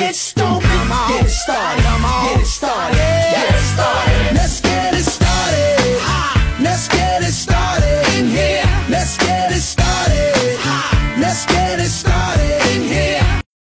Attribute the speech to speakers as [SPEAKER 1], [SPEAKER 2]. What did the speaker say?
[SPEAKER 1] get stupid. Get it started. Get it started. Get it started. Let's get it started. Let's get it started.